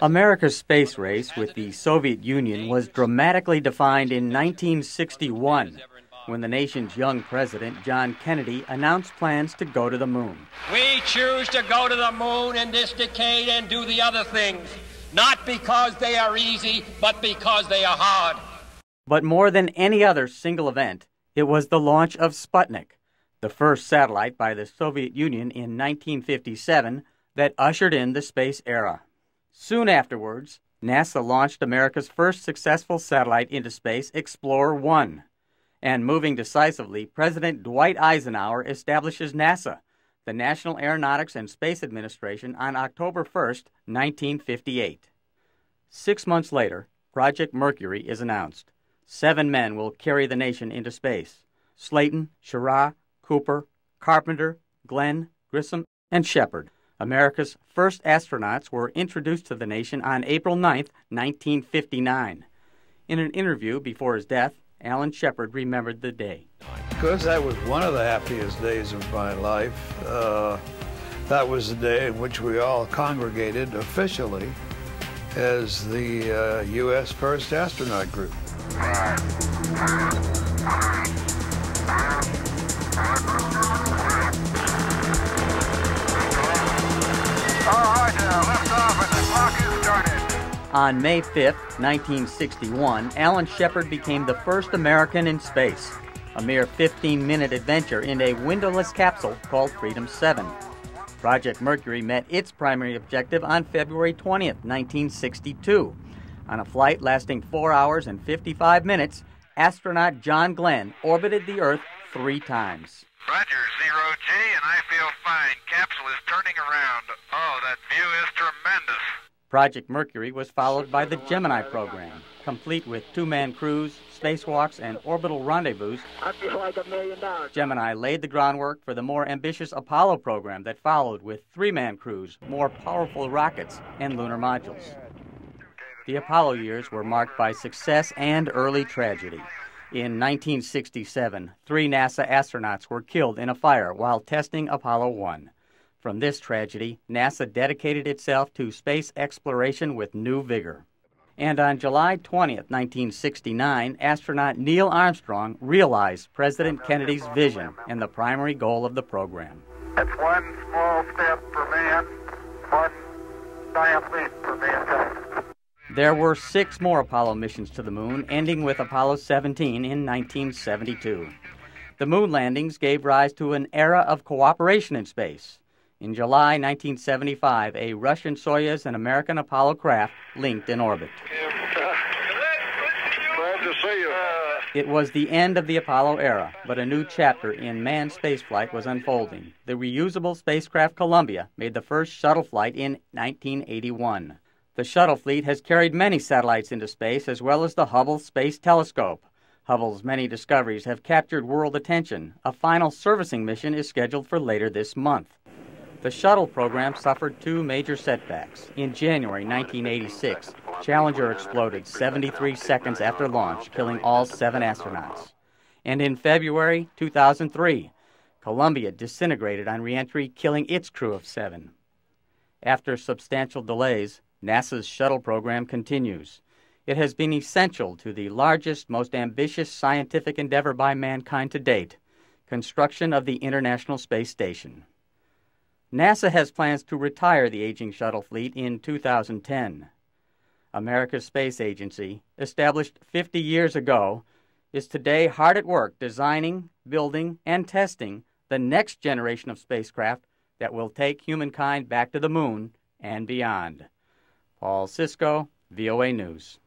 America's space race with the Soviet Union was dramatically defined in 1961 when the nation's young president, John Kennedy, announced plans to go to the moon. We choose to go to the moon in this decade and do the other things, not because they are easy, but because they are hard. But more than any other single event, it was the launch of Sputnik, the first satellite by the Soviet Union in 1957 that ushered in the space era. Soon afterwards, NASA launched America's first successful satellite into space, Explorer 1. And moving decisively, President Dwight Eisenhower establishes NASA, the National Aeronautics and Space Administration, on October 1, 1958. Six months later, Project Mercury is announced. Seven men will carry the nation into space Slayton, Schirra, Cooper, Carpenter, Glenn, Grissom, and Shepard. America's first astronauts were introduced to the nation on April 9, 1959. In an interview before his death, Alan Shepard remembered the day. Because that was one of the happiest days of my life. Uh, that was the day in which we all congregated officially as the uh, U.S. First Astronaut Group. On May 5, 1961, Alan Shepard became the first American in space, a mere 15 minute adventure in a windowless capsule called Freedom 7. Project Mercury met its primary objective on February 20, 1962. On a flight lasting 4 hours and 55 minutes, astronaut John Glenn orbited the Earth three times. Roger, zero G, and I feel fine. Capsule is turning around. Oh, that view is tremendous. Project Mercury was followed by the Gemini program, complete with two man crews, spacewalks, and orbital rendezvous. I feel like a million dollars. Gemini laid the groundwork for the more ambitious Apollo program that followed with three man crews, more powerful rockets, and lunar modules. The Apollo years were marked by success and early tragedy. In 1967, three NASA astronauts were killed in a fire while testing Apollo 1. From this tragedy, NASA dedicated itself to space exploration with new vigor. And on July 20, 1969, astronaut Neil Armstrong realized President Kennedy's vision and the primary goal of the program. It's one small step for man, one giant leap for mankind. There were six more Apollo missions to the moon, ending with Apollo 17 in 1972. The moon landings gave rise to an era of cooperation in space. In July 1975, a Russian Soyuz and American Apollo craft linked in orbit. Glad to see you. It was the end of the Apollo era, but a new chapter in manned spaceflight was unfolding. The reusable spacecraft Columbia made the first shuttle flight in 1981. The shuttle fleet has carried many satellites into space, as well as the Hubble Space Telescope. Hubble's many discoveries have captured world attention. A final servicing mission is scheduled for later this month. The shuttle program suffered two major setbacks. In January 1986, Challenger exploded 73 seconds after launch, killing all seven astronauts. And in February 2003, Columbia disintegrated on reentry, killing its crew of seven. After substantial delays, NASA's shuttle program continues. It has been essential to the largest, most ambitious scientific endeavor by mankind to date construction of the International Space Station. NASA has plans to retire the aging shuttle fleet in 2010. America's space agency, established 50 years ago, is today hard at work designing, building, and testing the next generation of spacecraft that will take humankind back to the moon and beyond. Paul Sisco, VOA News.